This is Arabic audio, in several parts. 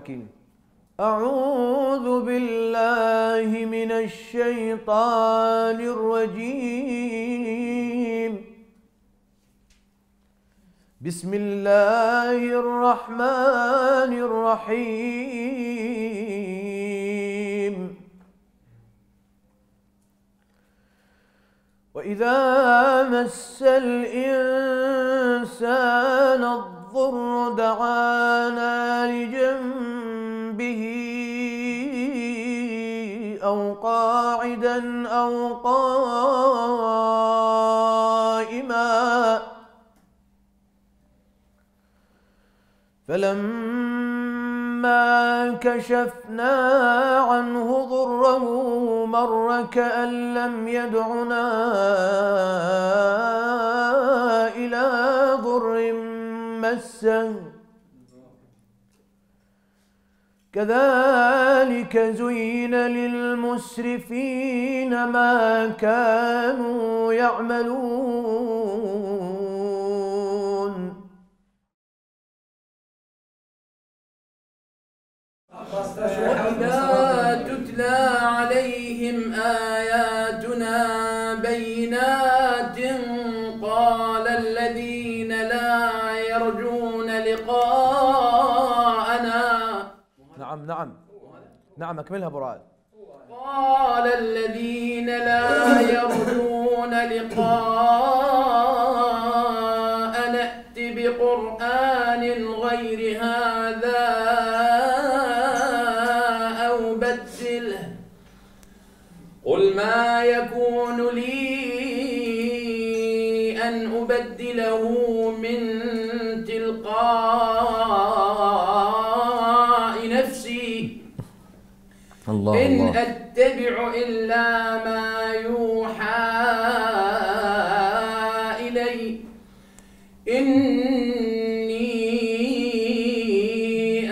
هذا الحكي أعوذ بالله من الشيطان الرجيم. بسم الله الرحمن الرحيم. وإذا مس الإنسان الضر دعانا لجنبه أو قاعدا أو قائما. فلما كشفنا عنه ضره مر كأن لم يدعنا إلى ضر مسه. كذلك زين للمسرفين ما كانوا يعملون. وإذا تتلى عليهم آياتنا بينات قال الذين لا نعم أكملها أبو رائد. قال الذين لا يرجون لقاء نأت بقرآن غير هذا أو بدله. قل ما يكون لي أن أبدله من تلقاء الله إن أتبع إلا ما يوحى إلي. إني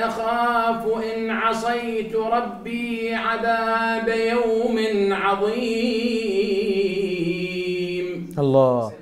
أخاف إن عصيت ربي عذاب يوم عظيم. الله.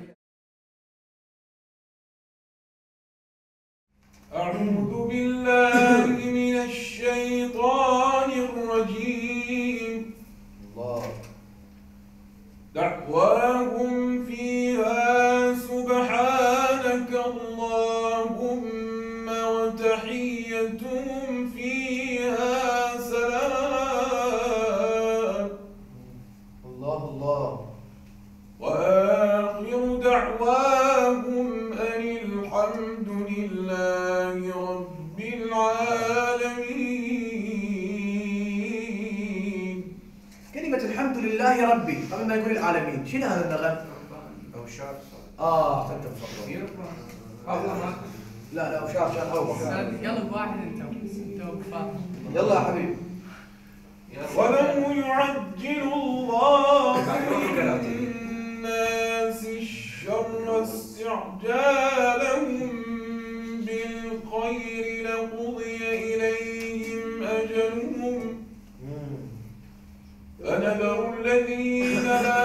دعواهم أن الحمد لله رب العالمين. كلمة الحمد لله ربي قبل ما يقول العالمين شنو هذا النغم؟ أو شعر آه احسنت تفضل. لا لا وشار شار اول قلب واحد انت انت وكفار يلا يا حبيبي. ولو يعجل استعجالهم بالخير لقضي إليهم أجلهم. فنذر الذين لا